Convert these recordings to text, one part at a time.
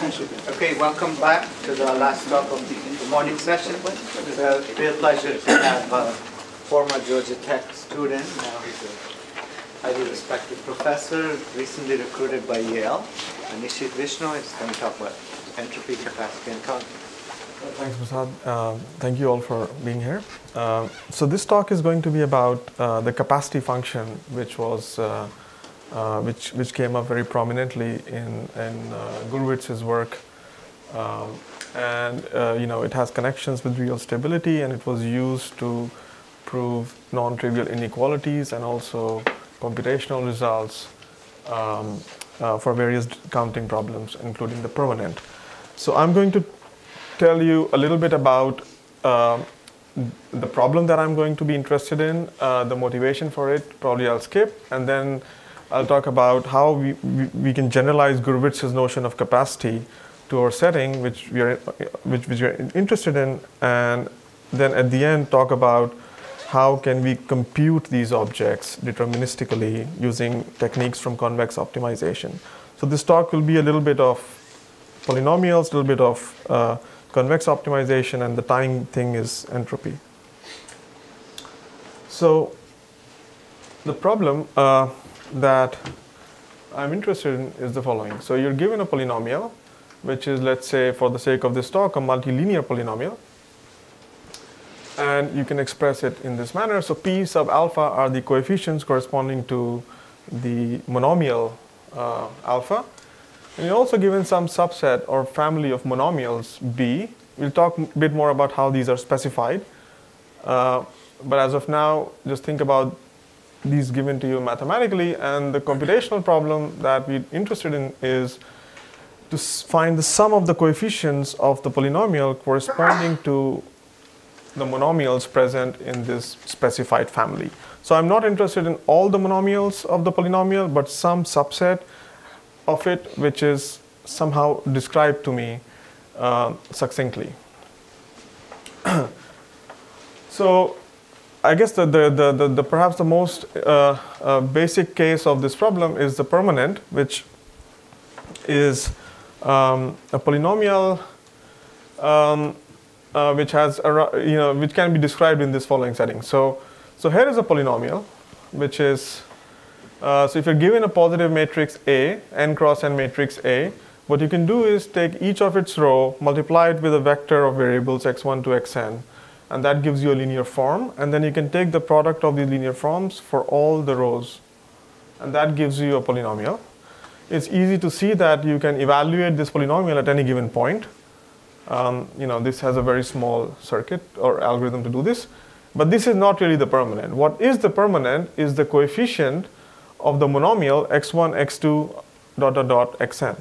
Okay, welcome back to the last talk of the morning session. It's a real pleasure to have a former Georgia Tech student, now he's a highly respected professor, recently recruited by Yale. Nisheeth Vishnoi is going to talk about entropy, capacity, and current. Thanks, Prasad. Uh, thank you all for being here. Uh, so this talk is going to be about uh, the capacity function, which was uh, uh, which which came up very prominently in in uh, Gurvits's work, um, and you know it has connections with real stability, and it was used to prove non-trivial inequalities and also computational results um, for various counting problems, including the permanent. So I'm going to tell you a little bit about uh, the problem that I'm going to be interested in, uh, the motivation for it, probably I'll skip, and then I'll talk about how we, we, we, can generalize Gurvits's notion of capacity to our setting, which we are, which, which we are interested in, and then at the end talk about how can we compute these objects deterministically using techniques from convex optimization. So this talk will be a little bit of polynomials, a little bit of uh, convex optimization, and the tying thing is entropy. So the problem uh, that I'm interested in is the following. So you're given a polynomial, which is, let's say, for the sake of this talk, a multilinear polynomial. And you can express it in this manner. So p sub alpha are the coefficients corresponding to the monomial uh, alpha. And you're also given some subset or family of monomials B. We'll talk a bit more about how these are specified. Uh, but as of now, just think about these given to you mathematically. And the computational problem that we're interested in is to find the sum of the coefficients of the polynomial corresponding to the monomials present in this specified family. So I'm not interested in all the monomials of the polynomial, but some subset of it which is somehow described to me uh, succinctly. so I guess the, the, the, the, the perhaps the most uh, uh, basic case of this problem is the permanent, which is um, a polynomial um, uh, which has a, you know which can be described in this following setting. So so here is a polynomial which is uh, so if you're given a positive matrix A, n cross n matrix A, what you can do is take each of its row, multiply it with a vector of variables x1 to xn, and that gives you a linear form. And then you can take the product of these linear forms for all the rows, and that gives you a polynomial. It's easy to see that you can evaluate this polynomial at any given point. Um, you know, this has a very small circuit or algorithm to do this. But this is not really the permanent. What is the permanent is the coefficient of the monomial x1, x2, dot, dot, dot, xn,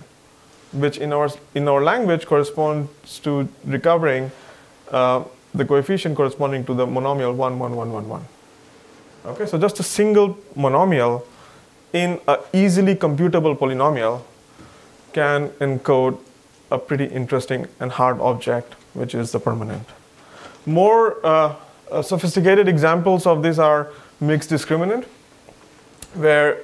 which in our, in our language corresponds to recovering uh, the coefficient corresponding to the monomial 1, 1, 1, 1, 1. Okay, so just a single monomial in an easily computable polynomial can encode a pretty interesting and hard object, which is the permanent. More uh, uh, sophisticated examples of this are mixed discriminant where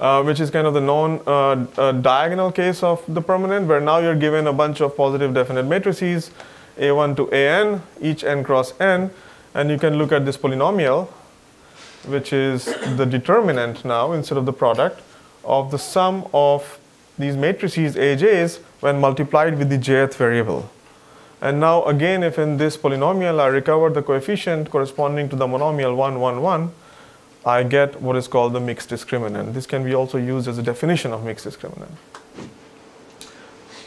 uh, which is kind of the non-diagonal uh, case of the permanent, where now you're given a bunch of positive definite matrices, a1 to an, each n cross n, and you can look at this polynomial, which is the determinant now instead of the product of the sum of these matrices aj's when multiplied with the jth variable. And now again, if in this polynomial I recover the coefficient corresponding to the monomial 1, 1, 1, I get what is called the mixed discriminant. This can be also used as a definition of mixed discriminant.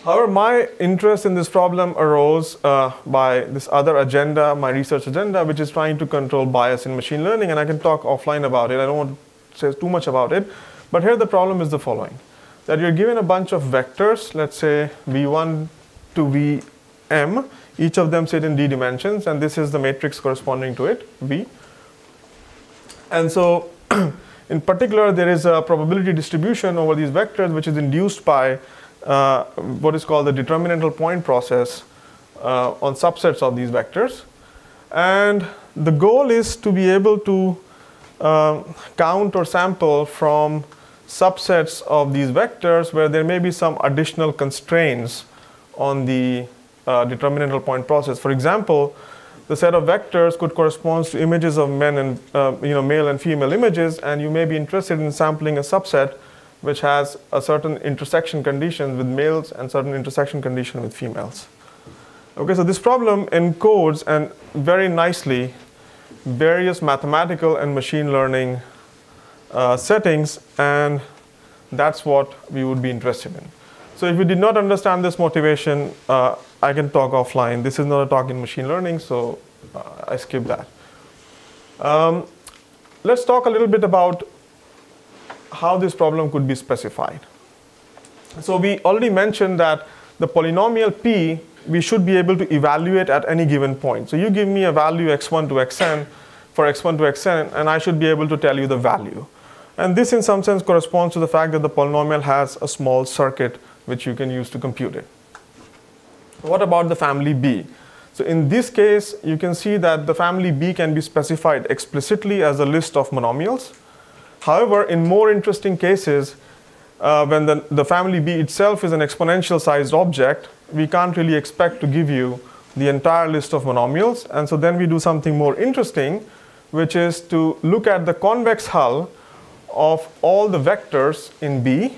However, my interest in this problem arose uh, by this other agenda, my research agenda, which is trying to control bias in machine learning, and I can talk offline about it. I don't want to say too much about it. But here the problem is the following that you're given a bunch of vectors, let's say v1 to vm, each of them sit in d dimensions, and this is the matrix corresponding to it, v. And so in particular, there is a probability distribution over these vectors, which is induced by uh, what is called the determinantal point process uh, on subsets of these vectors. And the goal is to be able to uh, count or sample from subsets of these vectors where there may be some additional constraints on the uh, determinantal point process. For example, the set of vectors could correspond to images of men and uh, you know male and female images, and you may be interested in sampling a subset which has a certain intersection condition with males and certain intersection condition with females. Okay, so this problem encodes and very nicely various mathematical and machine learning uh, settings, and that's what we would be interested in. So if you did not understand this motivation, uh, I can talk offline. This is not a talk in machine learning, so uh, I skip that. Um, let's talk a little bit about how this problem could be specified. So we already mentioned that the polynomial p we should be able to evaluate at any given point. So you give me a value x1 to xn for x1 to xn, and I should be able to tell you the value. And this, in some sense, corresponds to the fact that the polynomial has a small circuit which you can use to compute it. What about the family B? So in this case, you can see that the family B can be specified explicitly as a list of monomials. However, in more interesting cases, uh, when the, the family B itself is an exponential sized object, we can't really expect to give you the entire list of monomials. And so then we do something more interesting, which is to look at the convex hull of all the vectors in B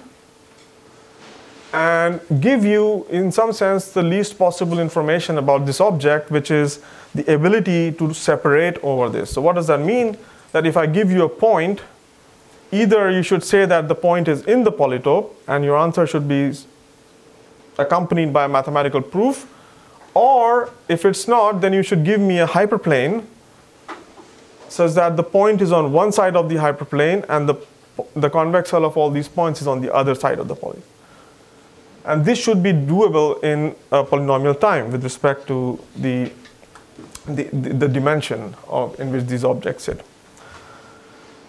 and give you, in some sense, the least possible information about this object, which is the ability to separate over this. So, what does that mean? That if I give you a point, either you should say that the point is in the polytope, and your answer should be accompanied by a mathematical proof, or if it's not, then you should give me a hyperplane such that the point is on one side of the hyperplane and the, the convex hull of all these points is on the other side of the polytope. And this should be doable in a polynomial time with respect to the, the, the dimension of, in which these objects sit.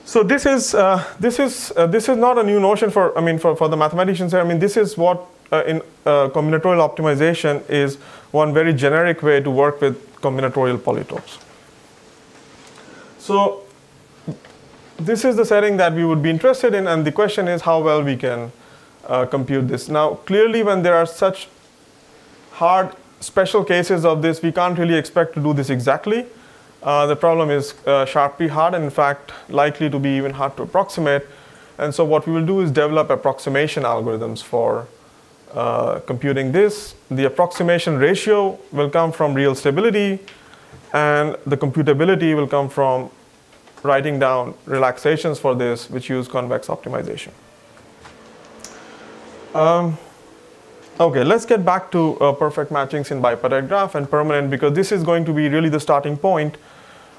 So this is, uh, this, is, uh, this is not a new notion for, I mean, for, for the mathematicians here. I mean, this is what uh, in uh, combinatorial optimization is one very generic way to work with combinatorial polytopes. So this is the setting that we would be interested in, and the question is how well we can uh, compute this. Now, clearly, when there are such hard special cases of this, we can't really expect to do this exactly. Uh, the problem is uh, sharp-P hard, and in fact, likely to be even hard to approximate. And so, what we will do is develop approximation algorithms for uh, computing this. The approximation ratio will come from real stability, and the computability will come from writing down relaxations for this, which use convex optimization. Um, okay, let's get back to uh, perfect matchings in bipartite graph and permanent because this is going to be really the starting point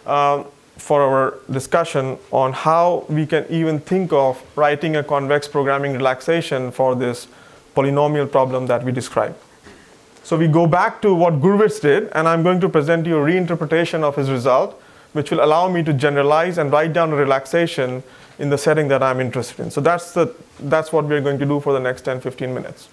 uh, for our discussion on how we can even think of writing a convex programming relaxation for this polynomial problem that we described. So we go back to what Gurvits did, and I'm going to present you a reinterpretation of his result, which will allow me to generalize and write down a relaxation in the setting that I'm interested in. So that's, the, that's what we're going to do for the next 10, 15 minutes.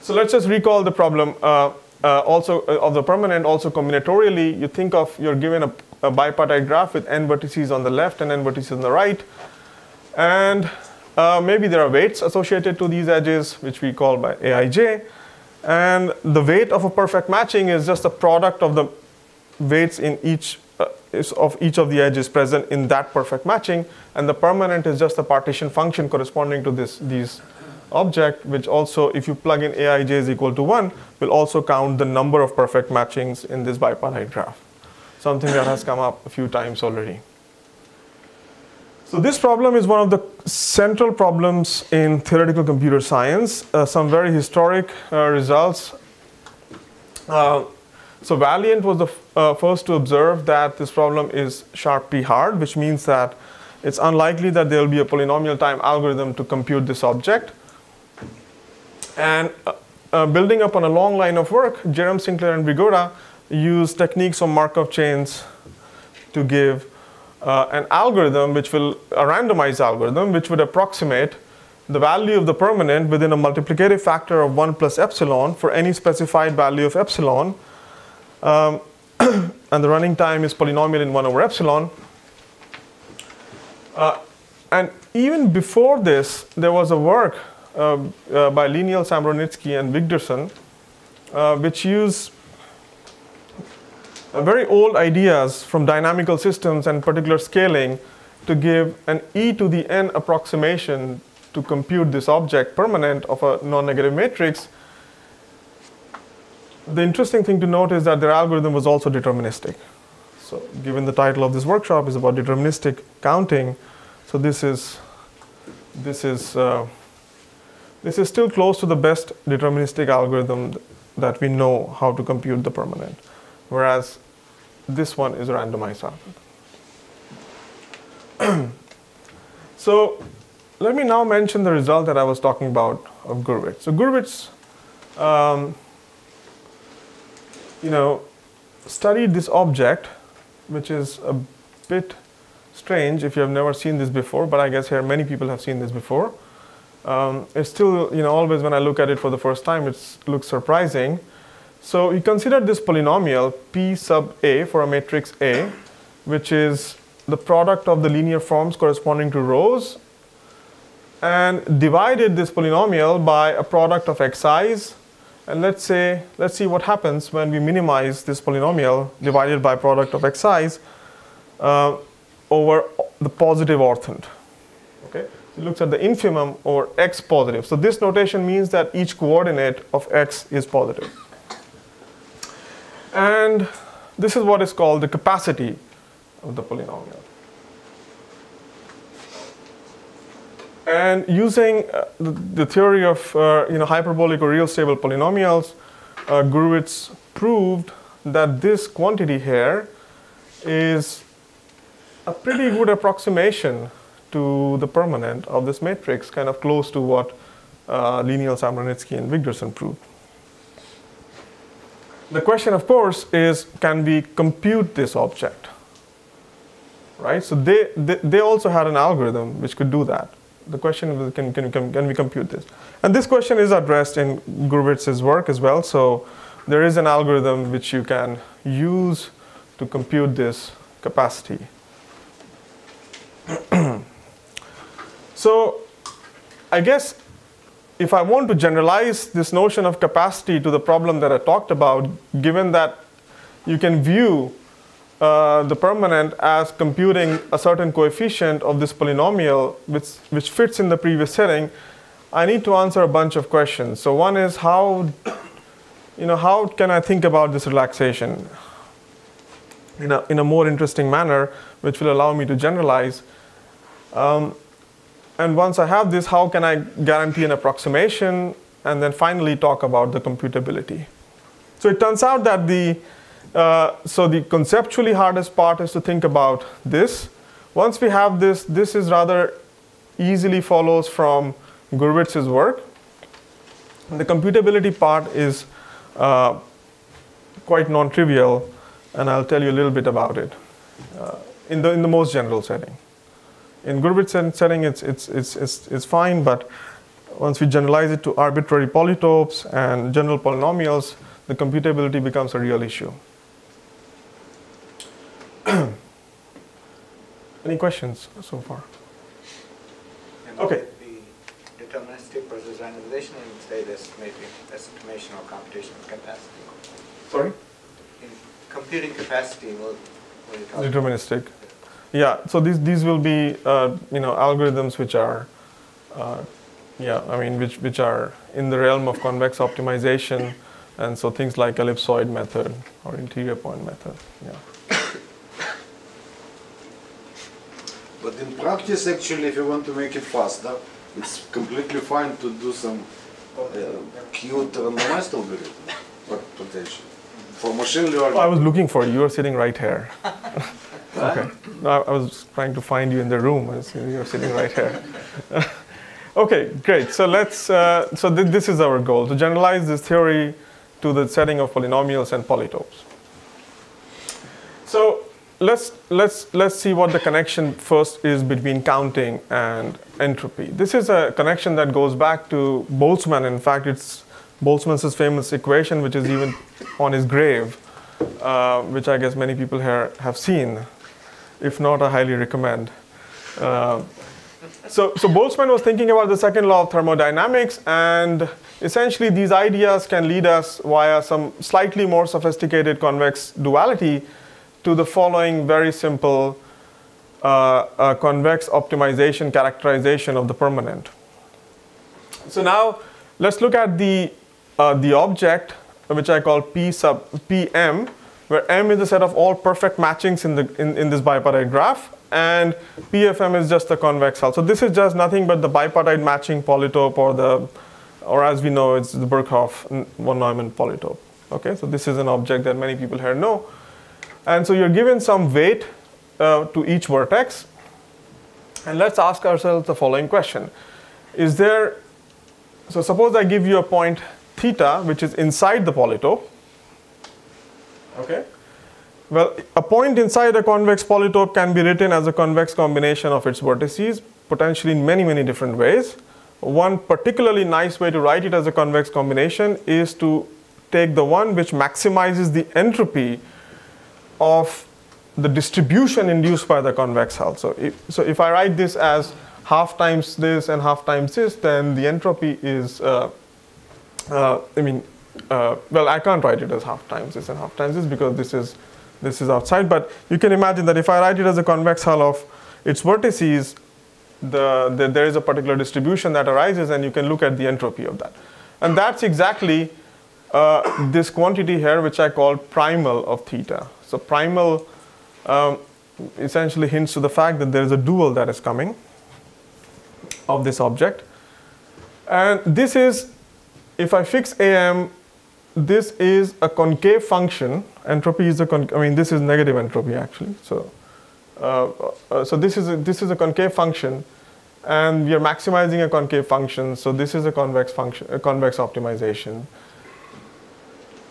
So let's just recall the problem uh, uh, also uh, of the permanent, also combinatorially. You think of, you're given a, a, bipartite graph with n vertices on the left and n vertices on the right. And uh, maybe there are weights associated to these edges, which we call by Aij. And the weight of a perfect matching is just the product of the weights in each is of each of the edges present in that perfect matching, and the permanent is just the partition function corresponding to this these object, which also, if you plug in aij is equal to 1, will also count the number of perfect matchings in this bipartite graph, something that has come up a few times already. So this problem is one of the central problems in theoretical computer science. Uh, some very historic uh, results. Uh, so Valiant was the uh, first to observe that this problem is sharp-P hard, which means that it's unlikely that there will be a polynomial time algorithm to compute this object. And uh, uh, building up on a long line of work, Jerrum Sinclair and Vigoda use techniques of Markov chains to give uh, an algorithm, which will a randomized algorithm, which would approximate the value of the permanent within a multiplicative factor of 1 plus epsilon for any specified value of epsilon um, and the running time is polynomial in 1 over epsilon. Uh, and even before this, there was a work by Linial, Samorodnitsky, and Wigderson, uh, which use uh, very old ideas from dynamical systems and particular scaling to give an e to the n approximation to compute this object permanent of a non-negative matrix. The interesting thing to note is that their algorithm was also deterministic. So given the title of this workshop is about deterministic counting, so this is this is uh, this is still close to the best deterministic algorithm that we know how to compute the permanent, whereas this one is a randomized algorithm. so let me now mention the result that I was talking about of Gurvits. So Gurvits, um, you know, studied this object, which is a bit strange if you have never seen this before, but I guess here many people have seen this before. Um, it's still, you know, always when I look at it for the first time, it looks surprising. So he considered this polynomial p sub a for a matrix A, which is the product of the linear forms corresponding to rows, and divided this polynomial by a product of xi's. And let's say, let's see what happens when we minimize this polynomial divided by product of xi's uh, over the positive orthant. Looks at the infimum over x positive. So this notation means that each coordinate of x is positive. And this is what is called the capacity of the polynomial. And using uh, the, the, theory of uh, you know, hyperbolic or real stable polynomials, uh, Gurvits proved that this quantity here is a pretty good approximation to the permanent of this matrix, kind of close to what uh, Linial, Samorodnitsky, and Wigderson proved. The question, of course, is can we compute this object? Right? So they, they, they also had an algorithm which could do that. The question is can, can, can, can we compute this? And this question is addressed in Gurvits's work as well. So there is an algorithm which you can use to compute this capacity. so I guess if I want to generalize this notion of capacity to the problem that I talked about, given that you can view uh, the permanent as computing a certain coefficient of this polynomial which, which fits in the previous setting, I need to answer a bunch of questions. So one is how, you know, how can I think about this relaxation in a, in a more interesting manner, which will allow me to generalize. Um, and once I have this, how can I guarantee an approximation? And then finally talk about the computability. So it turns out that the, uh, so the conceptually hardest part is to think about this. Once we have this, this is rather easily follows from Gurvits's work. The computability part is uh, quite non-trivial, and I'll tell you a little bit about it uh, in, the, in the most general setting. In Gurvits setting, it's, it's, it's, it's, it's fine, but once we generalize it to arbitrary polytopes and general polynomials, the computability becomes a real issue. Any questions so far? And Okay. The deterministic versus randomization and say this maybe estimation or computational capacity. Sorry? In computing capacity, will will you talk about? Deterministic. Yeah, so these, these will be uh, you know algorithms which are uh, yeah I mean which which are in the realm of convex optimization, and so things like ellipsoid method or interior point method. Yeah. But in practice, actually, if you want to make it faster, it's completely fine to do some uh, cute randomized algorithm, but potentially. For machine learning, I was looking for you. You are sitting right here. okay. No, I was trying to find you in the room. You're sitting right here. okay, great. So let's. Uh, so th- this is our goal to generalize this theory to the setting of polynomials and polytopes. So let's let's let's see what the connection first is between counting and entropy. This is a connection that goes back to Boltzmann. In fact, it's Boltzmann's famous equation, which is even on his grave, uh, which I guess many people here have seen. If not, I highly recommend. Uh, so, so Boltzmann was thinking about the second law of thermodynamics, and essentially these ideas can lead us via some slightly more sophisticated convex duality to the following very simple uh, uh, convex optimization characterization of the permanent. So now let's look at the, uh, the object, which I call P sub Pm, where M is the set of all perfect matchings in, the, in, in this bipartite graph, and PFM is just the convex hull. So this is just nothing but the bipartite matching polytope or the, or as we know, it's the Birkhoff von Neumann polytope. Okay, so this is an object that many people here know. And so you're given some weight uh, to each vertex. And let's ask ourselves the following question. Is there, so suppose I give you a point theta, which is inside the polytope. Okay. Well, a point inside a convex polytope can be written as a convex combination of its vertices, potentially in many, many different ways. One particularly nice way to write it as a convex combination is to take the one which maximizes the entropy of the distribution induced by the convex hull. So if, so if I write this as half times this and half times this, then the entropy is, uh, uh, I mean, uh, well, I can't write it as half times this and half times this because this is this is outside. But you can imagine that if I write it as a convex hull of its vertices, the, the, there is a particular distribution that arises, and you can look at the entropy of that. And that's exactly uh, this quantity here, which I call primal of theta. So primal um, essentially hints to the fact that there is a dual that is coming of this object. And this is, if I fix AM this is a concave function. Entropy is a con- I mean this is negative entropy actually. So uh, uh, so this is a, this is a concave function, and we are maximizing a concave function. So this is a convex function, a convex optimization.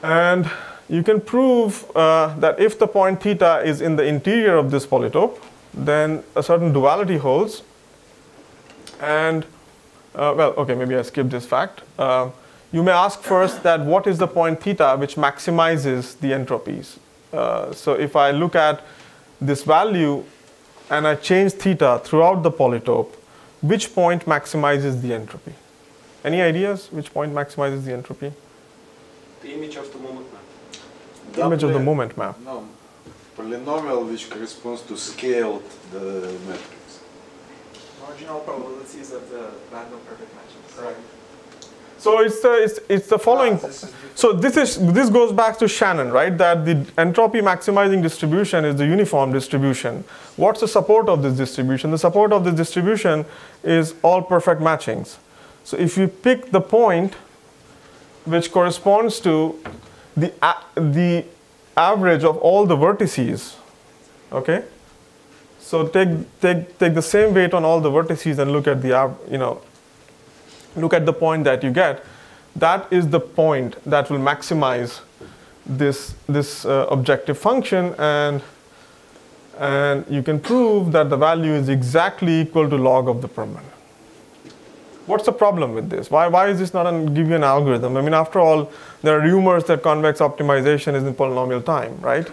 And you can prove uh, that if the point theta is in the interior of this polytope, then a certain duality holds. And uh, well, okay, maybe I skipped this fact. You may ask first that what is the point theta which maximizes the entropies. Uh, so if I look at this value and I change theta throughout the polytope, which point maximizes the entropy? Any ideas which point maximizes the entropy? The image of the moment map. The image of the moment map. No, polynomial which corresponds to scaled the matrix. Marginal probabilities of the random perfect matches. Correct. So it's the, it's, it's the following. So this is this goes back to Shannon, right? That the entropy maximizing distribution is the uniform distribution. What's the support of this distribution? The support of this distribution is all perfect matchings. So if you pick the point which corresponds to the the average of all the vertices, okay? So take take take the same weight on all the vertices and look at the you know look at the point that you get, that is the point that will maximize this, this uh, objective function and, and you can prove that the value is exactly equal to log of the permanent. What's the problem with this? Why, why is this not an, give you an algorithm? I mean, after all, there are rumors that convex optimization is in polynomial time, right?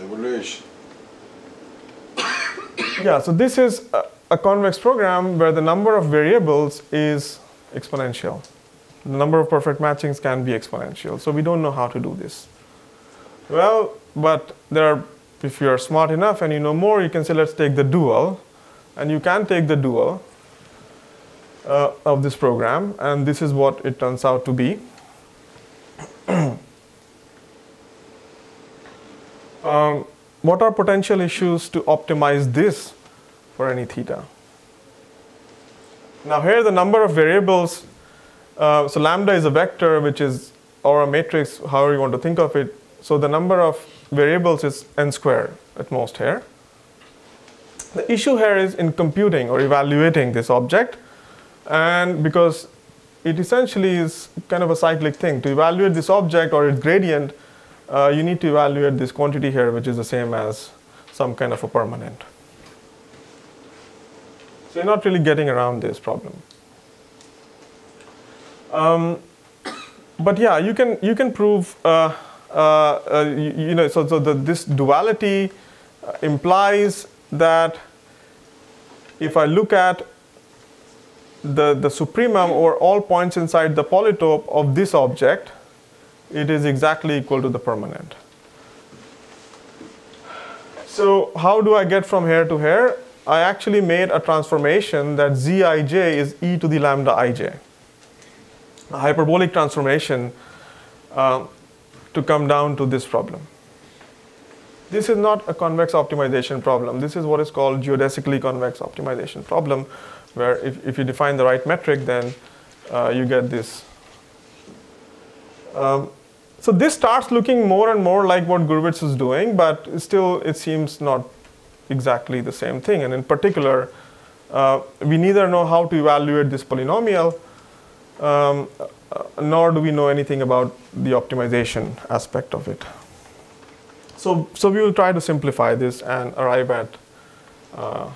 Evaluation. Yeah, so this is a, a convex program where the number of variables is exponential. The number of perfect matchings can be exponential. So we don't know how to do this. Well, but there are, if you are smart enough and you know more, you can say, let's take the dual. And you can take the dual uh, of this program, and this is what it turns out to be. um, what are potential issues to optimize this for any theta? Now here the number of variables, uh, so lambda is a vector which is, or a matrix, however you want to think of it. So the number of variables is n squared at most here. The issue here is in computing or evaluating this object, and because it essentially is kind of a cyclic thing. To evaluate this object or its gradient, uh, you need to evaluate this quantity here, which is the same as some kind of a permanent. So you're not really getting around this problem. Um, but yeah, you can you can prove uh, uh, uh, you, you know so, so the, this duality uh, implies that if I look at the, the supremum or all points inside the polytope of this object, it is exactly equal to the permanent. So how do I get from here to here? I actually made a transformation that zij is e to the lambda ij. A hyperbolic transformation uh, to come down to this problem. This is not a convex optimization problem. This is what is called geodesically convex optimization problem, where if, if you define the right metric, then uh, you get this. Um, so this starts looking more and more like what Gurvits is doing, but still it seems not exactly the same thing. And in particular, uh, we neither know how to evaluate this polynomial, um, uh, nor do we know anything about the optimization aspect of it. So, so we will try to simplify this and arrive at. Uh,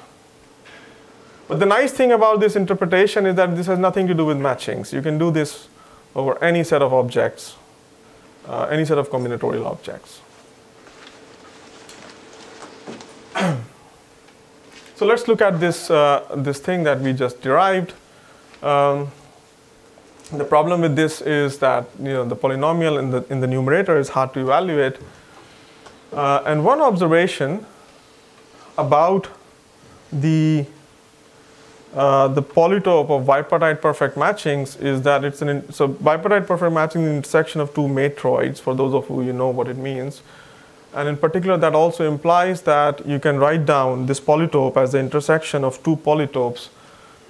but the nice thing about this interpretation is that this has nothing to do with matchings. You can do this over any set of objects, uh, any set of combinatorial objects. so let's look at this, uh, this thing that we just derived. Um, the problem with this is that you know, the polynomial in the, in the numerator is hard to evaluate. Uh, and one observation about the uh, the polytope of bipartite perfect matchings is that it's an in, so bipartite perfect matching is intersection of two matroids. For those of you you know what it means, and in particular that also implies that you can write down this polytope as the intersection of two polytopes,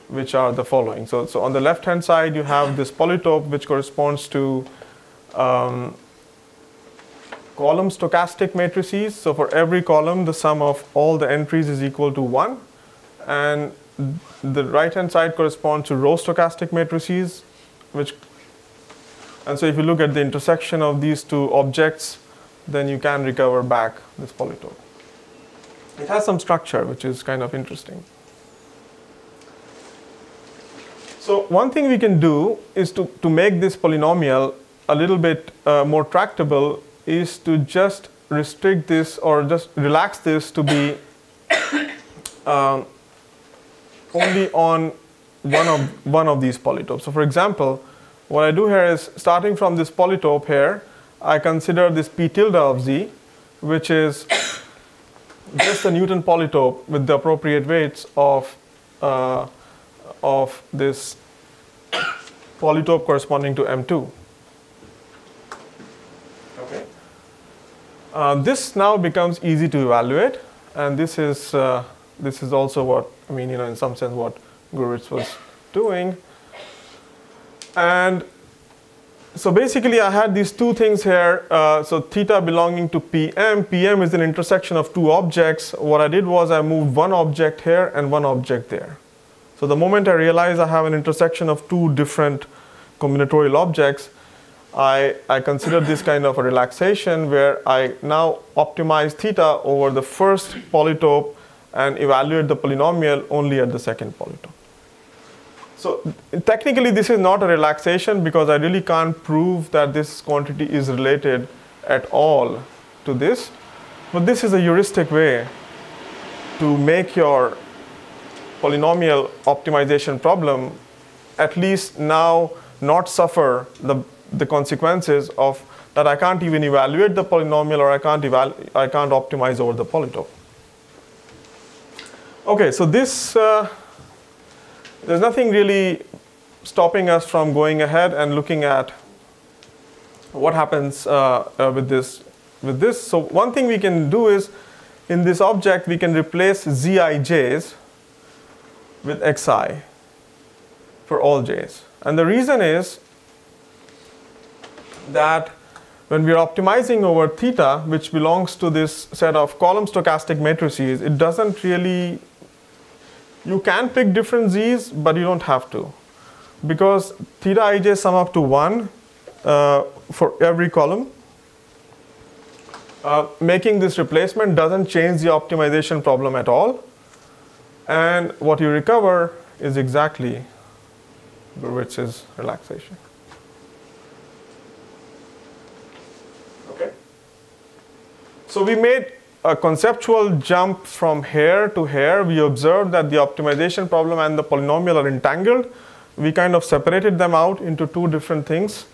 which are the following. So so on the left hand side you have this polytope which corresponds to um, column stochastic matrices. So for every column, the sum of all the entries is equal to 1. And the right hand side corresponds to row stochastic matrices, which and so if you look at the intersection of these two objects, then you can recover back this polytope. It has some structure, which is kind of interesting. So one thing we can do is to, to make this polynomial a little bit uh, more tractable is to just restrict this or just relax this to be um, only on one of one of these polytopes. So for example, what I do here is starting from this polytope here, I consider this p tilde of z, which is just a Newton polytope with the appropriate weights of uh, of this polytope corresponding to m2. Okay. Uh, this now becomes easy to evaluate, and this is uh, this is also what I mean, you know, in some sense, what Gurvits was doing. And so basically, I had these two things here. Uh, so theta belonging to PM. PM is an intersection of two objects. What I did was I moved one object here and one object there. So the moment I realize I have an intersection of two different combinatorial objects, I, I consider this kind of a relaxation where I now optimize theta over the first polytope and evaluate the polynomial only at the second polytope. So technically this is not a relaxation because I really can't prove that this quantity is related at all to this. But this is a heuristic way to make your polynomial optimization problem at least now not suffer the, the consequences of that I can't even evaluate the polynomial or I can't, I can't optimize over the polytope. Okay, so this, uh, there's nothing really stopping us from going ahead and looking at what happens uh, uh, with this. With this, so one thing we can do is, in this object, we can replace zij's with xi for all j's. And the reason is that when we are optimizing over theta, which belongs to this set of column stochastic matrices, it doesn't really, you can pick different z's, but you don't have to. Because theta ij sum up to 1 uh, for every column, uh, making this replacement doesn't change the optimization problem at all. And what you recover is exactly Gurvits's relaxation. Okay. So we made a conceptual jump from here to here, we observed that the optimization problem and the polynomial are entangled. We kind of separated them out into two different things.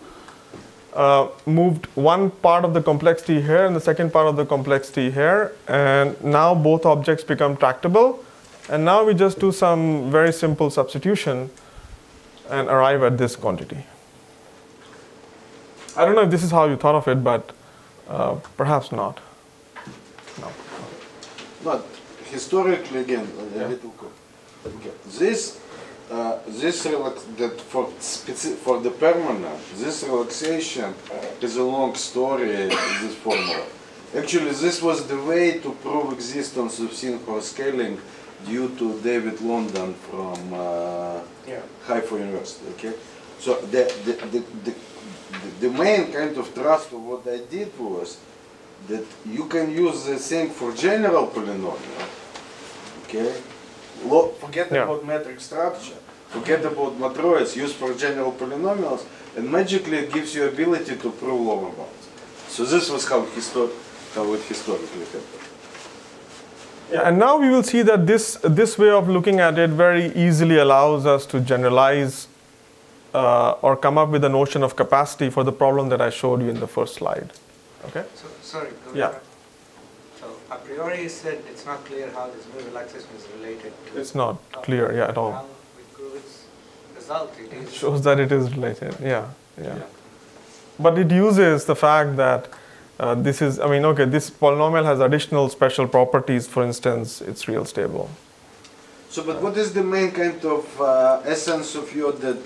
Uh, moved one part of the complexity here and the second part of the complexity here, and now both objects become tractable. And now we just do some very simple substitution and arrive at this quantity. I don't know if this is how you thought of it, but uh, perhaps not. No. Not historically again, a little co- okay. This, uh, this relax, that for speci- for the permanent, this relaxation is a long story. This formula. Actually, this was the way to prove existence of Sinkhorn scaling due to David London from uh, Yeah. Haifa University. Okay, so the the, the, the the the main kind of trust of what I did was that you can use the thing for general polynomial. Okay, Lo- forget Yeah. about metric structure, forget about matroids, use for general polynomials, and magically it gives you ability to prove lower bounds. So this was how histor- how it historically happened. And now we will see that this, this way of looking at it very easily allows us to generalize uh, or come up with a notion of capacity for the problem that I showed you in the first slide. Okay? So, sorry, go Yeah. back. So a priori you said it's not clear how this new relaxation is related to. It's not clear, yeah, at all. Now with Gurvits's result, it It is. shows that it is related, yeah, yeah. But it uses the fact that uh, this is, I mean, okay, this polynomial has additional special properties. For instance, it's real stable. So, but what is the main kind of uh, essence of your that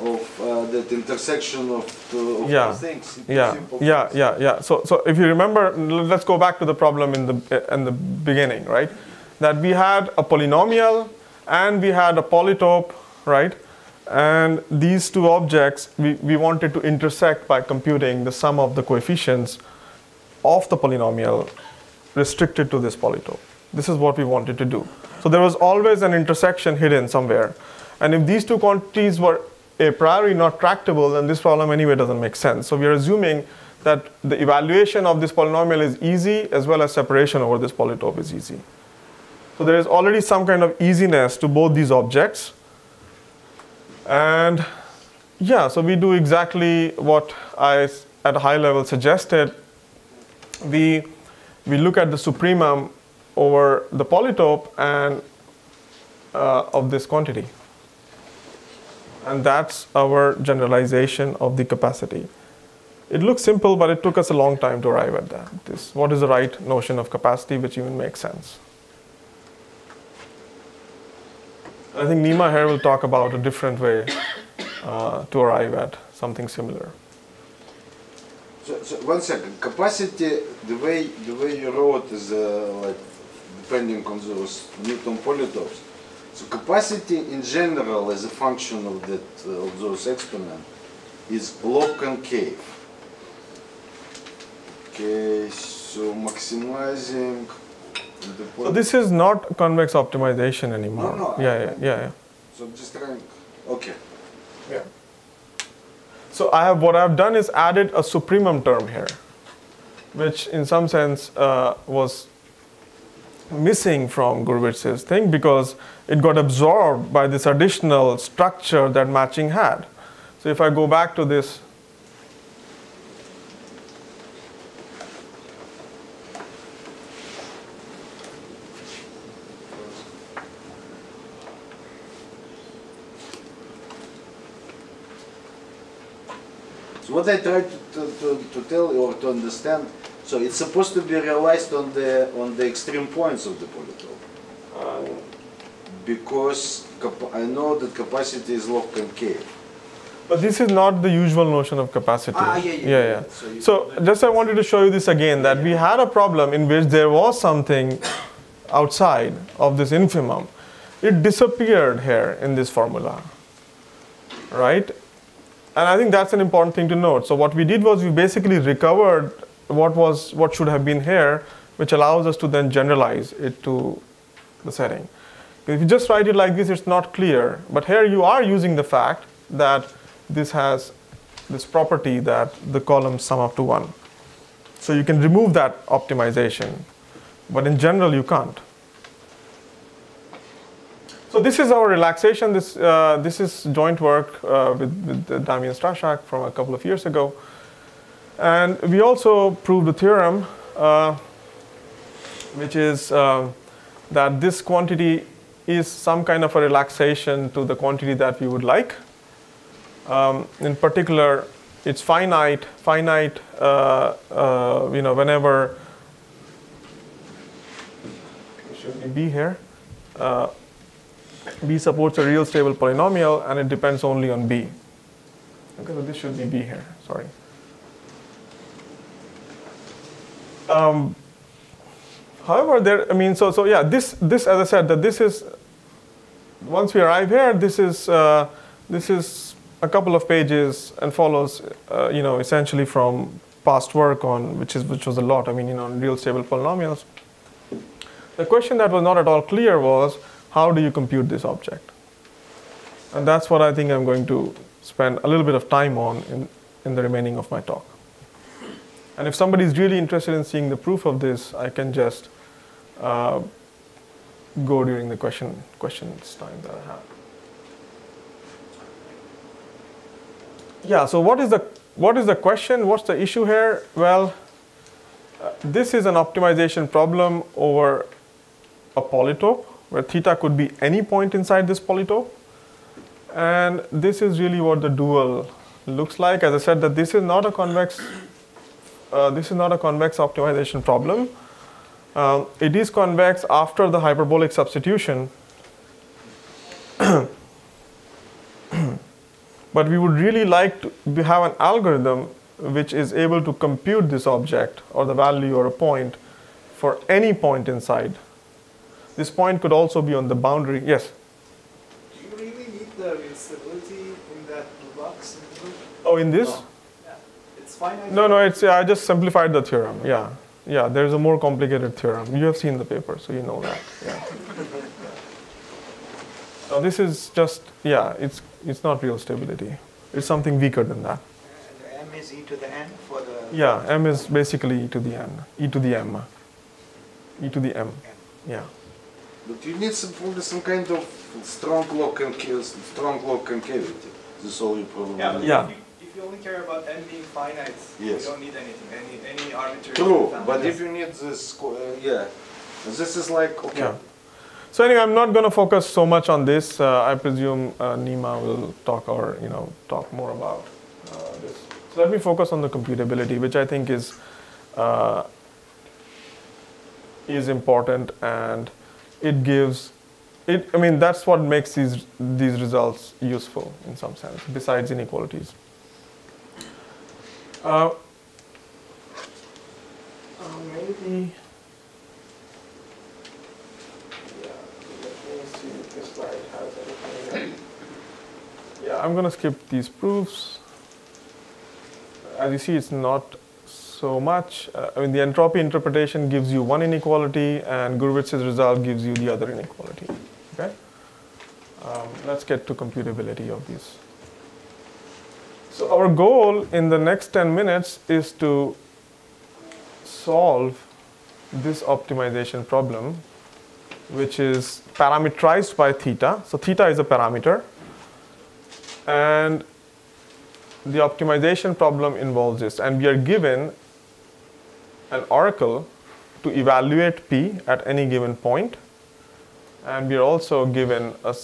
of uh, that intersection of two, of Yeah. things? Yeah, simple yeah, things? yeah, yeah. So, so if you remember, let's go back to the problem in the in the beginning, right? That we had a polynomial and we had a polytope, right? And these two objects, we, we wanted to intersect by computing the sum of the coefficients of the polynomial restricted to this polytope. This is what we wanted to do. So there was always an intersection hidden somewhere. And if these two quantities were a priori not tractable, then this problem anyway doesn't make sense. So we are assuming that the evaluation of this polynomial is easy as well as separation over this polytope is easy. So there is already some kind of easiness to both these objects. And yeah, so we do exactly what I at a high level suggested. We, we look at the supremum over the polytope and uh, of this quantity. And that's our generalization of the capacity. It looks simple, but it took us a long time to arrive at that. This, what is the right notion of capacity, which even makes sense. I think Nima here will talk about a different way uh, to arrive at something similar. So, so one second. Capacity, the way the way you wrote is uh, like depending on those Newton polytopes. So capacity in general as a function of that uh, of those exponent is log concave. Okay, so maximizing the So this is not convex optimization anymore. No, no, yeah, yeah, yeah, yeah. So I'm just trying. Okay. Yeah. So I have what I've done is added a supremum term here, which in some sense uh, was missing from Gurvits's thing because it got absorbed by this additional structure that matching had. So if I go back to this So what I try to, to, to, to tell you or to understand, so it's supposed to be realized on the on the extreme points of the polytope. Because capa- I know that capacity is log concave. But this is not the usual notion of capacity. Ah, yeah, yeah, yeah. yeah. So So just I wanted to show you this again that we had a problem in which there was something outside of this infimum. It disappeared here in this formula, right? And I think that's an important thing to note. So what we did was we basically recovered what was what should have been here, which allows us to then generalize it to the setting. If you just write it like this, it's not clear. But here you are using the fact that this has this property that the columns sum up to one. So you can remove that optimization but in general you can't. So this is our relaxation. This uh, this is joint work uh, with, with Damian Straszak from a couple of years ago, and we also proved the theorem, uh, which is um, that this quantity is some kind of a relaxation to the quantity that we would like. Um, in particular, it's finite. Finite, uh, uh, you know, whenever should be here? Uh, B supports a real stable polynomial and it depends only on B. Okay, so this should be B here, sorry. Um, however, there, I mean, so, so yeah, this, this, as I said, that this is, once we arrive here, this is, uh, this is a couple of pages and follows, uh, you know, essentially from past work on, which is, which was a lot, I mean, you know, on real stable polynomials. The question that was not at all clear was, how do you compute this object? And that's what I think I'm going to spend a little bit of time on in, in the remaining of my talk. And if somebody is really interested in seeing the proof of this, I can just uh, go during the question questions time that I have. Yeah. So what is the what is the question? What's the issue here? Well, uh, this is an optimization problem over a polytope where theta could be any point inside this polytope. And this is really what the dual looks like. As I said, that this is not a convex. Uh, this is not a convex optimization problem. Um, it is convex after the hyperbolic substitution. but we would really like to have an algorithm which is able to compute this object or the value or a point for any point inside this point could also be on the boundary. Yes? Do you really need the real stability in that blue box? In the blue? Oh, in this? No. Yeah. It's finite. No, no, it's, yeah, I just simplified the theorem. Yeah. Yeah, there's a more complicated theorem. You have seen the paper, so you know that. Yeah. So this is just, yeah, it's, it's not real stability. It's something weaker than that. And m is e to the n for the. Yeah, m is basically e to the n, e to the m, e to the m. Yeah. But you need some, probably some kind of strong log conca- strong log concavity. This all you probably Yeah. Yeah. If, you, if you only care about n being finite, Yes. you don't need anything, any any arbitrary. True, but Yes. if you need this, uh, yeah, this is like okay. Yeah. So anyway, I'm not going to focus so much on this. Uh, I presume uh, Nima will talk or you know talk more about uh, this. So let me focus on the computability, which I think is uh, is important, and it gives it. I mean, that's what makes these these results useful in some sense, besides inequalities. Uh, uh, maybe. Yeah, I'm going to skip these proofs. As you see, it's not so much. Uh, I mean, the entropy interpretation gives you one inequality, and Gurvits's result gives you the other inequality. Okay. Um, let's get to computability of these. So our goal in the next 10 minutes is to solve this optimization problem, which is parameterized by theta. So theta is a parameter. And the optimization problem involves this. And we are given an oracle to evaluate p at any given point. And we are also given a,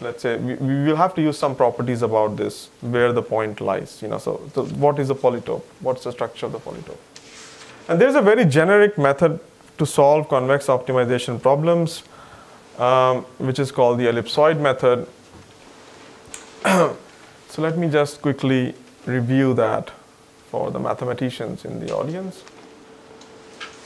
let's say, we, we will have to use some properties about this, where the point lies. You know, so, so what is a polytope? What's the structure of the polytope? And there's a very generic method to solve convex optimization problems, um, which is called the ellipsoid method. so let me just quickly review that for the mathematicians in the audience.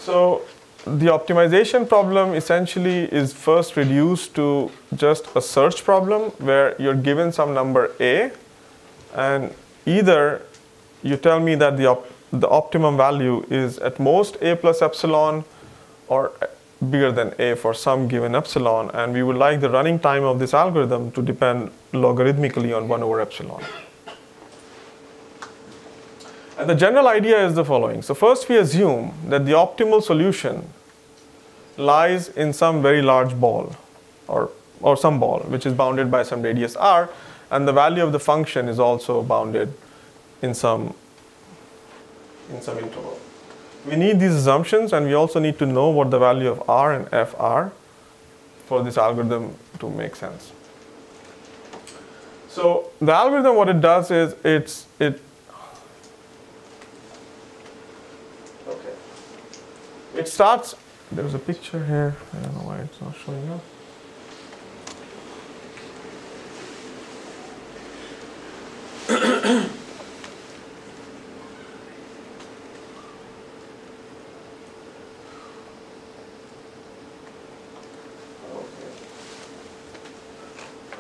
So the optimization problem essentially is first reduced to just a search problem where you're given some number a, and either you tell me that the, op- the optimum value is at most a plus epsilon or bigger than a for some given epsilon, and we would like the running time of this algorithm to depend logarithmically on 1 over epsilon. And the general idea is the following. So first we assume that the optimal solution lies in some very large ball or, or some ball which is bounded by some radius r and the value of the function is also bounded in some in some interval. We need these assumptions and we also need to know what the value of r and f are for this algorithm to make sense. So the algorithm what it does is it's it It starts there's a picture here. I don't know why it's not showing up.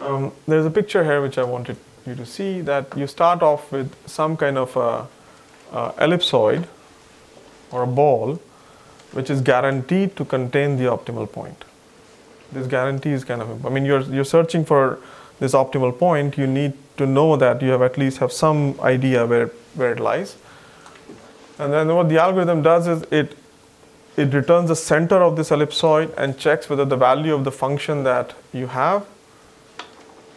Um, there's a picture here which I wanted you to see that you start off with some kind of a, a ellipsoid or a ball which is guaranteed to contain the optimal point. This guarantee is kind of, I mean, you're, you're searching for this optimal point, you need to know that you have at least have some idea where, where it lies. And then what the algorithm does is it, it returns the center of this ellipsoid and checks whether the value of the function that you have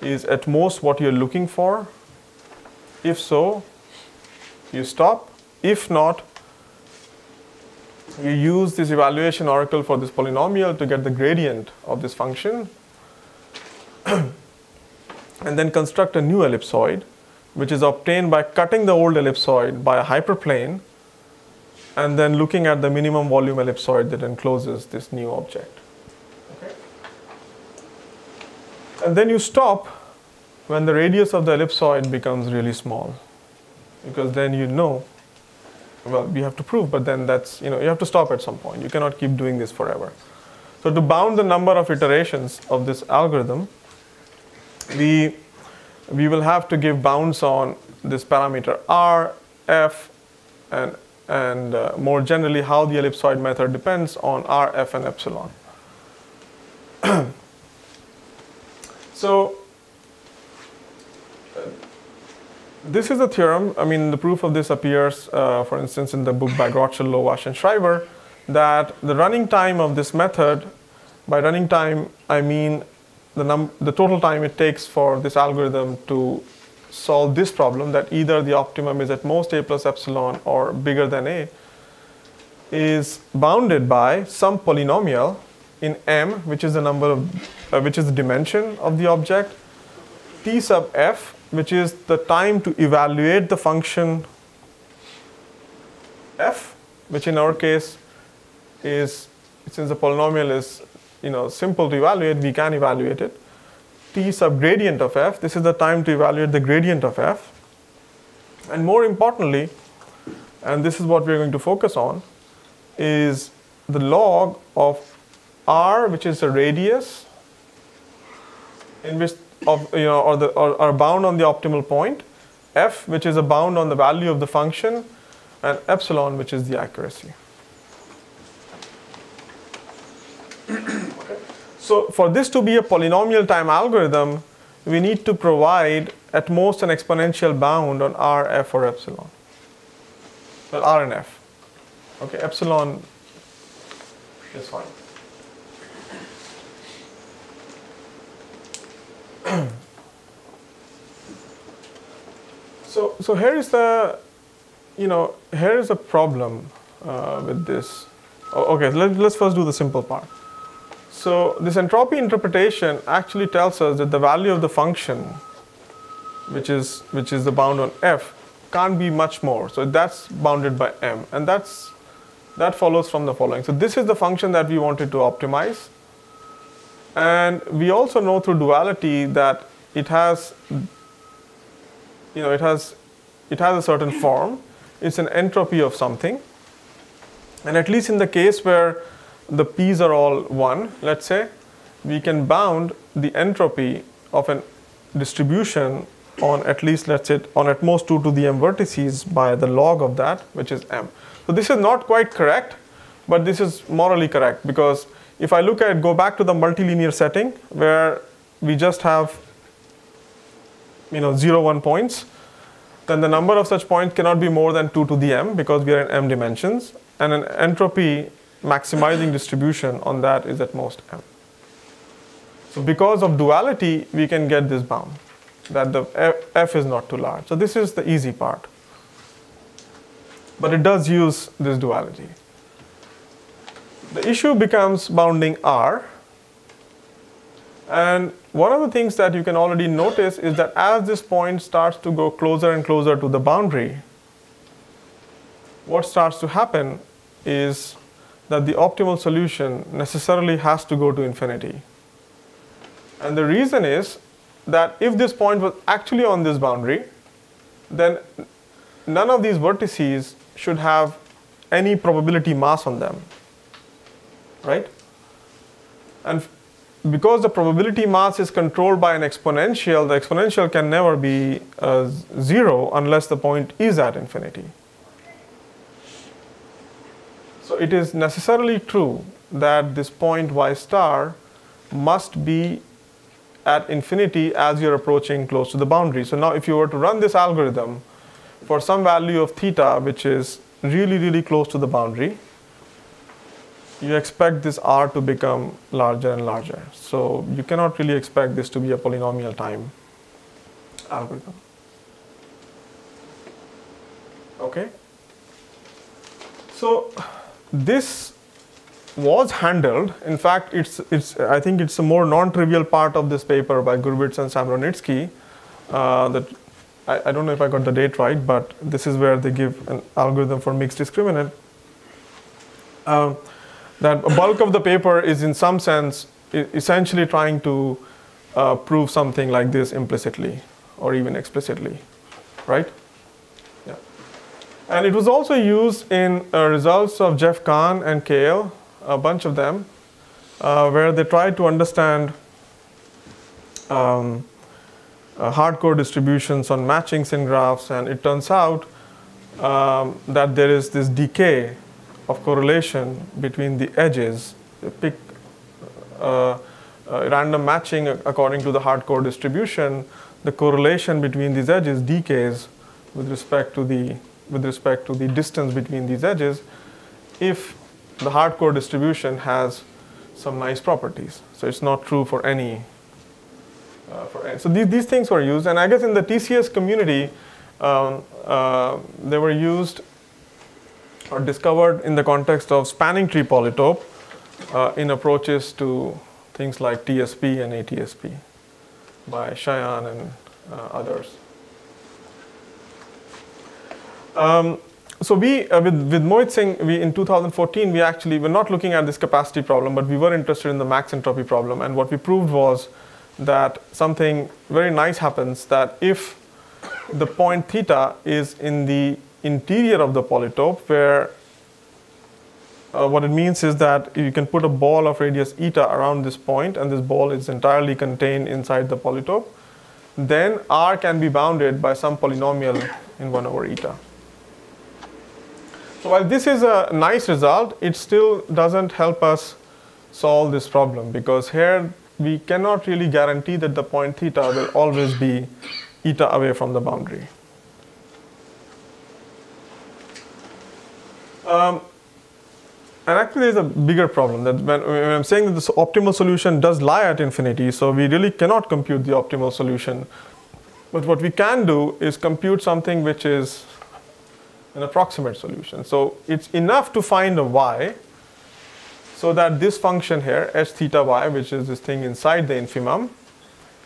is at most what you're looking for. If so, you stop. If not, you use this evaluation oracle for this polynomial to get the gradient of this function and then construct a new ellipsoid which is obtained by cutting the old ellipsoid by a hyperplane and then looking at the minimum volume ellipsoid that encloses this new object. Okay. And then you stop when the radius of the ellipsoid becomes really small because then you know well we have to prove but then that's you know you have to stop at some point. You cannot keep doing this forever. So to bound the number of iterations of this algorithm we we will have to give bounds on this parameter r f and and uh, more generally how the ellipsoid method depends on r f and epsilon. So this is a theorem. I mean, the proof of this appears, uh, for instance, in the book by Grotschel, Lovász, and Schrijver, that the running time of this method, by running time, I mean the, num- the total time it takes for this algorithm to solve this problem, that either the optimum is at most a plus epsilon or bigger than a, is bounded by some polynomial in m, which is the number of, uh, which is the dimension of the object, t sub f, which is the time to evaluate the function f, which in our case is, since the polynomial is you know, simple to evaluate, we can evaluate it. t sub gradient of f, this is the time to evaluate the gradient of f. And more importantly, and this is what we're going to focus on, is the log of r, which is the radius in which of you know or the or are bound on the optimal point f which is a bound on the value of the function and epsilon which is the accuracy. So for this to be a polynomial time algorithm we need to provide at most an exponential bound on r f or epsilon. Well r and f. Okay epsilon is fine so, here is the, you know, here is a problem uh, with this. okay, let, let's first do the simple part. So this entropy interpretation actually tells us that the value of the function, which is which is the bound on f, can't be much more. So that's bounded by m, and that's that follows from the following. So this is the function that we wanted to optimize. And we also know through duality that it has, you know, it has, it has a certain form. It's an entropy of something. And at least in the case where the p's are all 1, let's say, we can bound the entropy of a distribution on at least, let's say, on at most 2 to the m vertices by the log of that, which is m. So this is not quite correct, but this is morally correct because if I look at, go back to the multilinear setting where we just have, you know, 0, 1 points, then the number of such points cannot be more than 2 to the m because we are in m dimensions. And an entropy maximizing distribution on that is at most m. So because of duality, we can get this bound, that the f, f is not too large. So this is the easy part. But it does use this duality. The issue becomes bounding R. And one of the things that you can already notice is that as this point starts to go closer and closer to the boundary, what starts to happen is that the optimal solution necessarily has to go to infinity. And the reason is that if this point was actually on this boundary, then none of these vertices should have any probability mass on them. Right? And because the probability mass is controlled by an exponential, the exponential can never be uh, zero unless the point is at infinity. So it is necessarily true that this point y star must be at infinity as you're approaching close to the boundary. So now if you were to run this algorithm for some value of theta which is really really close to the boundary, you expect this r to become larger and larger. So you cannot really expect this to be a polynomial time algorithm. Okay? So this was handled. In fact, it's, it's, I think it's a more non-trivial part of this paper by Gurvits and Samorodnitsky. Uh, that I, I, don't know if I got the date right, but this is where they give an algorithm for mixed discriminant. Uh, that a bulk of the paper is in some sense essentially trying to uh, prove something like this implicitly or even explicitly, right? Yeah. And it was also used in uh, results of Jeff Kahn and Kayll, a bunch of them, uh, where they tried to understand um, uh, hardcore distributions on matchings in graphs, and it turns out um, that there is this decay of correlation between the edges. Pick uh, uh, random matching according to the hardcore distribution. The correlation between these edges decays with respect to the with respect to the distance between these edges if the hardcore distribution has some nice properties. So it's not true for any. Uh, for any. So these, these things were used, and I guess in the TCS community, um, uh, they were used discovered in the context of spanning tree polytope uh, in approaches to things like TSP and ATSP by Shayan and uh, others. Um, so we, uh, with, with Mohit Singh, we, in 2014, we actually were not looking at this capacity problem, but we were interested in the max entropy problem. And what we proved was that something very nice happens that if the point theta is in the interior of the polytope where uh, what it means is that you can put a ball of radius eta around this point and this ball is entirely contained inside the polytope, then R can be bounded by some polynomial in 1 over eta. So while this is a nice result, it still doesn't help us solve this problem because here we cannot really guarantee that the point theta will always be eta away from the boundary. Um, and actually, there's a bigger problem that when, when, I'm saying that the optimal solution does lie at infinity, so we really cannot compute the optimal solution. But what we can do is compute something which is an approximate solution. So it's enough to find a y so that this function here, h theta y, which is this thing inside the infimum,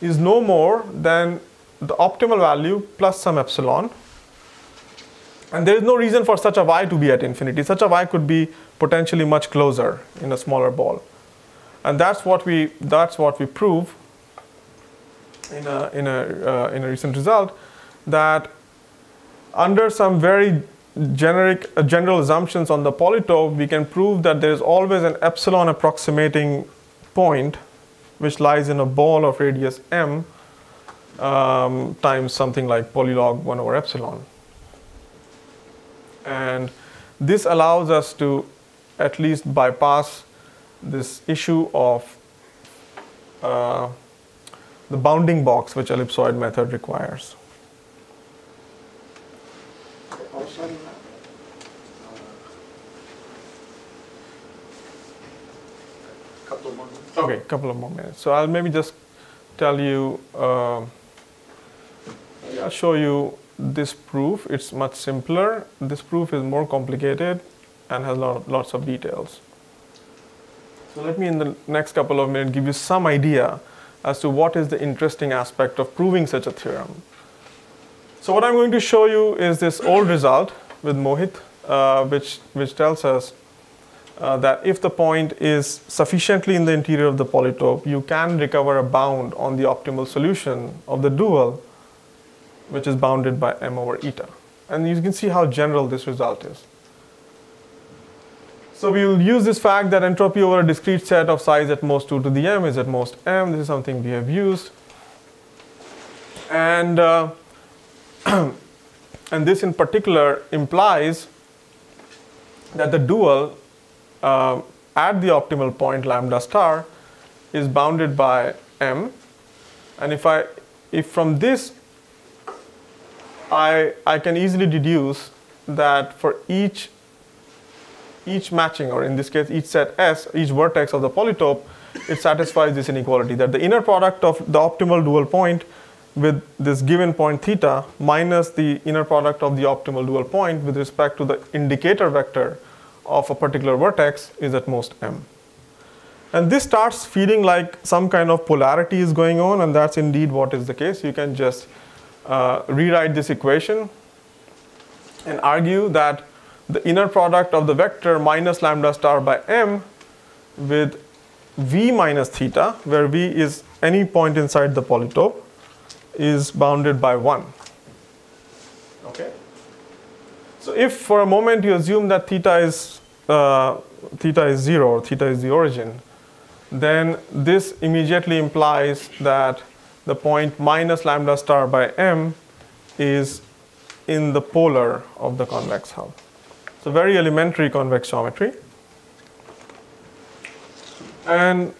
is no more than the optimal value plus some epsilon and there is no reason for such a y to be at infinity. Such a y could be potentially much closer in a smaller ball. And that's what we, that's what we prove in a, in, a, uh, in a recent result that under some very generic uh, general assumptions on the polytope, we can prove that there is always an epsilon approximating point which lies in a ball of radius m um, times something like polylog 1 over epsilon. And this allows us to at least bypass this issue of uh, the bounding box which ellipsoid method requires. Okay, a couple of more minutes. So I'll maybe just tell you, uh, I'll show you this proof. It's much simpler. This proof is more complicated and has lot, lots of details. So let me in the next couple of minutes give you some idea as to what is the interesting aspect of proving such a theorem. So what I'm going to show you is this old result with Mohit, uh, which, which tells us uh, that if the point is sufficiently in the interior of the polytope, you can recover a bound on the optimal solution of the dual, which is bounded by m over eta. And you can see how general this result is. So we will use this fact that entropy over a discrete set of size at most 2 to the m is at most m. This is something we have used. And, uh, and this in particular implies that the dual uh, at the optimal point lambda star is bounded by m. And if I, if from this I, I can easily deduce that for each each matching, or in this case, each set S, each vertex of the polytope, it satisfies this inequality that the inner product of the optimal dual point with this given point theta minus the inner product of the optimal dual point with respect to the indicator vector of a particular vertex is at most m. And this starts feeling like some kind of polarity is going on, and that's indeed what is the case. You can just uh, rewrite this equation and argue that the inner product of the vector minus lambda star by m with v minus theta, where v is any point inside the polytope, is bounded by 1. Okay? So if for a moment you assume that theta is uh, theta is 0 or theta is the origin, then this immediately implies that the point minus lambda star by m is in the polar of the convex hull. So very elementary convex geometry. And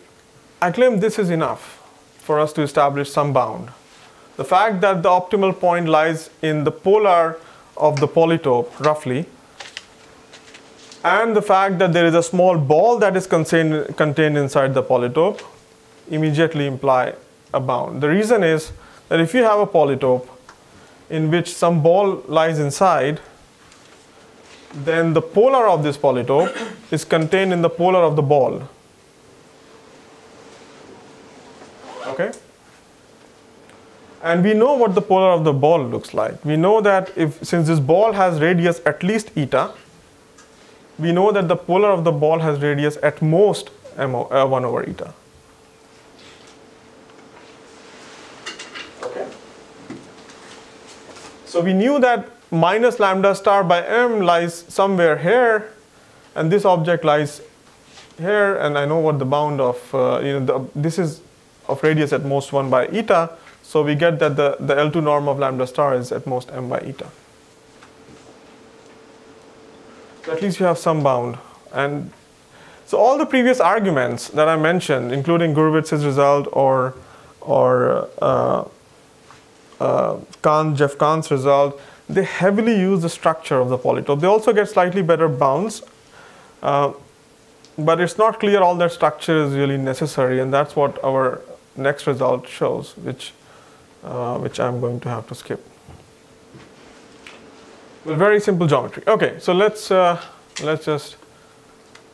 I claim this is enough for us to establish some bound. The fact that the optimal point lies in the polar of the polytope, roughly, and the fact that there is a small ball that is contained, contained inside the polytope immediately imply a bound. The reason is that if you have a polytope in which some ball lies inside, then the polar of this polytope is contained in the polar of the ball. Okay? And we know what the polar of the ball looks like. We know that if since this ball has radius at least eta, we know that the polar of the ball has radius at most MO, uh, 1 over eta. So we knew that minus lambda star by m lies somewhere here, and this object lies here, and I know what the bound of, uh, you know, the, this is of radius at most 1 by eta, so we get that the, the L2 norm of lambda star is at most m by eta. So at least you have some bound. And so all the previous arguments that I mentioned, including Gurvits's result or, or uh, uh, Kahn, Jeff Kahn's result, they heavily use the structure of the polytope. They also get slightly better bounds, uh, but it's not clear all that structure is really necessary, and that's what our next result shows, which, uh, which I'm going to have to skip. Well, very simple geometry. Okay, so let's uh, let's just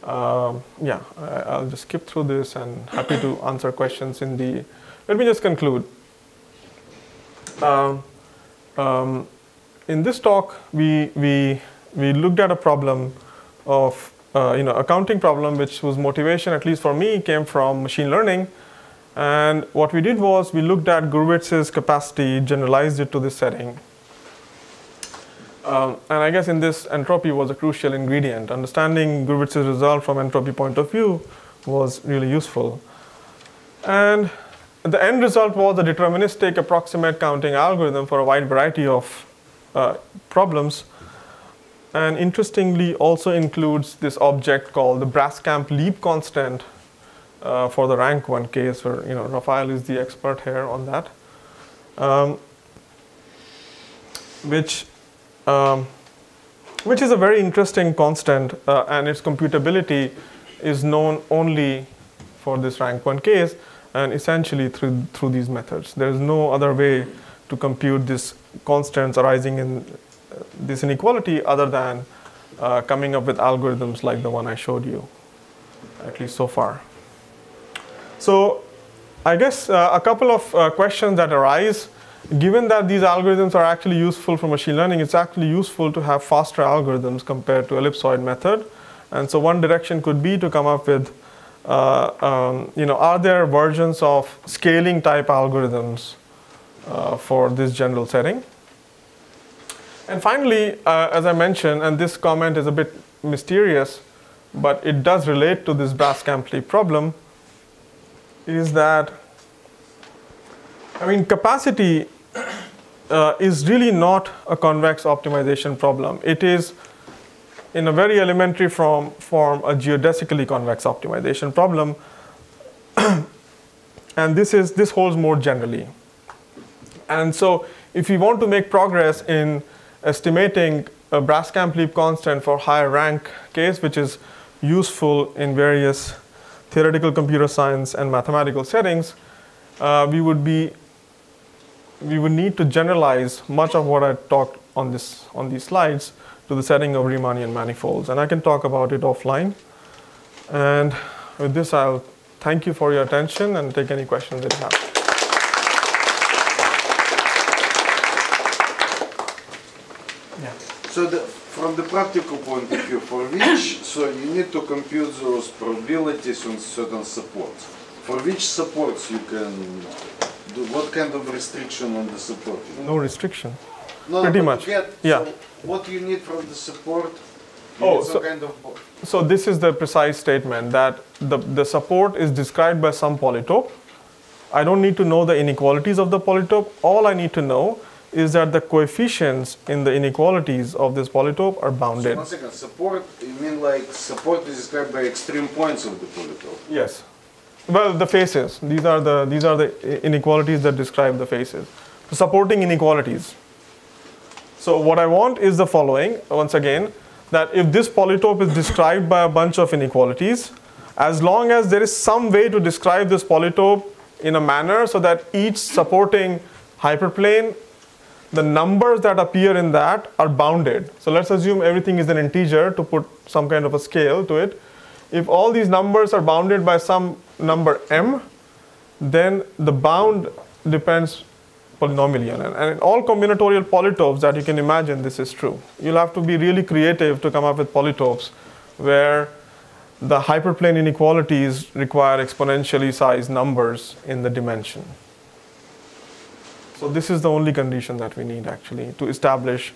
um, yeah, I, will just skip through this and happy to answer questions in the. Let me just conclude. Um, um, in this talk, we we we looked at a problem of uh, you know accounting problem, which was motivation at least for me came from machine learning. And what we did was we looked at Gurvits's capacity, generalized it to this setting, um, and I guess in this, entropy was a crucial ingredient. Understanding Gurvits's result from entropy point of view was really useful. And the end result was a deterministic approximate counting algorithm for a wide variety of uh, problems. And interestingly, also includes this object called the Brascamp Lieb constant uh, for the rank one case, where you know Raphael is the expert here on that, um, which um, which is a very interesting constant, uh, and its computability is known only for this rank 1 case and essentially through, through these methods. There is no other way to compute these constants arising in uh, this inequality other than uh, coming up with algorithms like the one I showed you, at least so far. So I guess uh, a couple of uh, questions that arise. Given that these algorithms are actually useful for machine learning, it's actually useful to have faster algorithms compared to ellipsoid method. And so one direction could be to come up with, uh, um, you know, are there versions of scaling type algorithms uh, for this general setting? And finally, uh, as I mentioned, and this comment is a bit mysterious, but it does relate to this Brascamp-Lieb problem, is that, I mean, capacity uh, is really not a convex optimization problem. It is, in a very elementary form, form a geodesically convex optimization problem. and this, is, this holds more generally. And so if you want to make progress in estimating a Brascamp-Lieb constant for higher rank case, which is useful in various theoretical computer science and mathematical settings, uh, we would be we would need to generalize much of what I talked on this on these slides to the setting of Riemannian manifolds, and I can talk about it offline. And with this, I'll thank you for your attention and take any questions that you have. So the, from the practical point of view, for which, so you need to compute those probabilities on certain supports. For which supports you can do, what kind of restriction on the support? No restriction. No, Pretty much, get- yeah. so What you need from the support? Oh, some so- kind of, So this is the precise statement that the, the support is described by some polytope. I don't need to know the inequalities of the polytope. All I need to know is that the coefficients in the inequalities of this polytope are so bounded. one second, support, you mean like support is described by extreme points of the polytope? Yes. Well, the faces. These are the these are the inequalities that describe the faces. The supporting inequalities. So what I want is the following. Once again, that if this polytope is described by a bunch of inequalities, as long as there is some way to describe this polytope in a manner so that each supporting hyperplane, the numbers that appear in that are bounded. So let's assume everything is an integer to put some kind of a scale to it. If all these numbers are bounded by some number m, then the bound depends polynomially. And, in all combinatorial polytopes that you can imagine, this is true. You'll have to be really creative to come up with polytopes where the hyperplane inequalities require exponentially sized numbers in the dimension. So this is the only condition that we need actually to establish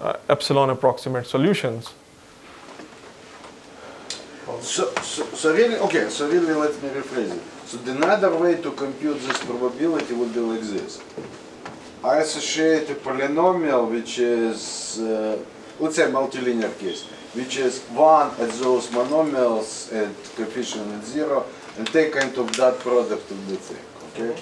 uh, epsilon approximate solutions. So, so, so really, okay, so really let me rephrase it. So the another way to compute this probability would be like this. I associate a polynomial which is, uh, let's say multilinear case, which is one at those monomials at coefficient at zero and take kind of dot product of the thing, okay?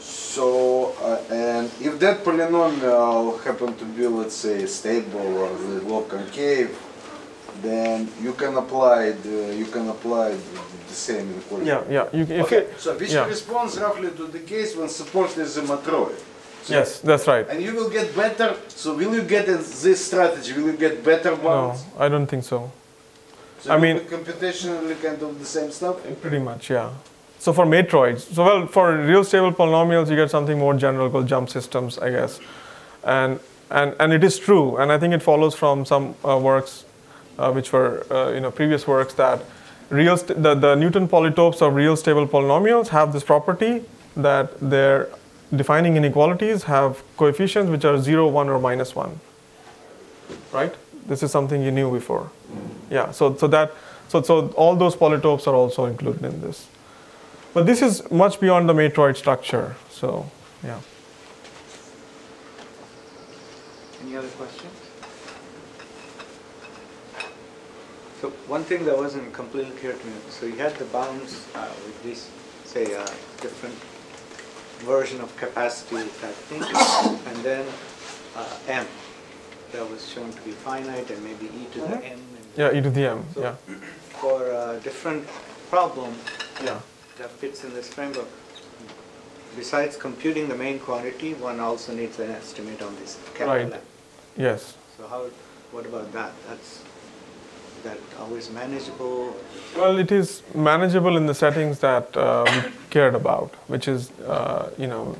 So, uh, and if that polynomial happen to be, let's say, stable or the log concave, then you can apply the, you can apply the, the same inequality. Yeah, yeah. You, Okay, you, so which yeah. corresponds roughly to the case when support is a matroid. So- yes, that's right. And you will get better, so will you get this strategy, will you get better No. I don't think so. So I mean- computationally kind of the same stuff? Pretty much, yeah. So for matroids, so well, for real stable polynomials, you get something more general called jump systems, I guess. And and and it is true, and I think it follows from some uh, works, uh, which were uh, you know previous works that real st- the the Newton polytopes of real stable polynomials have this property that their defining inequalities have coefficients which are 0, 1, or minus 1. Right? This is something you knew before. Yeah. So so that so so all those polytopes are also included in this. But this is much beyond the matroid structure. So, yeah. Any other questions? So one thing that wasn't completely clear to me, so you had the bounds uh, with this, say, a different version of capacity type thing, and then uh, m that was shown to be finite and maybe e to the m. and- Yeah, e to the m. So Yeah. For a different problem, Yeah. that fits in this framework. Besides computing the main quantity, one also needs an estimate on this capital Right. M. Yes. So how, what about that? That's, is that always manageable? Well, it is manageable in the settings that uh, we cared about, which is, uh, you know,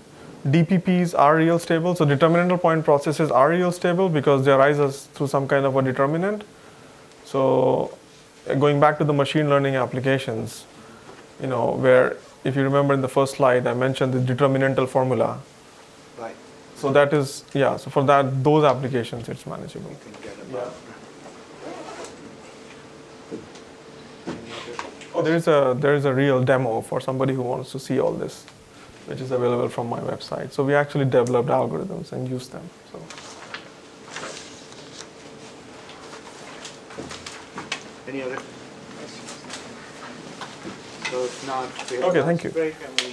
DPPs are real stable. So determinantal point processes are real stable because they arise as through some kind of a determinant. So uh, going back to the machine learning applications, you know, where if you remember in the first slide, I mentioned the determinantal formula. Right, So that is, yeah, so for that, those applications, it's manageable. you can get about. Any other- Oh, there is a there is a real demo for somebody who wants to see all this, which is available from my website. So we actually developed algorithms and used them. So Any other questions? So if not, Okay, thank you. break and we